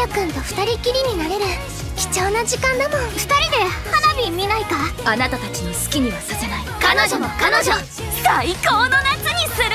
やくんと二人きりになれる貴重な時間だもん。二人で花火見ないか？あなたたちの好きにはさせない。彼女も彼女。最高の夏にする。